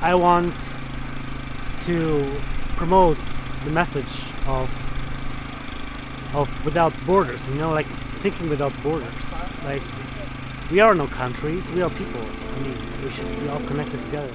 I want to promote the message of of without borders. You know, like thinking without borders. Like we are no countries. We are people. I mean, we should be all connected together.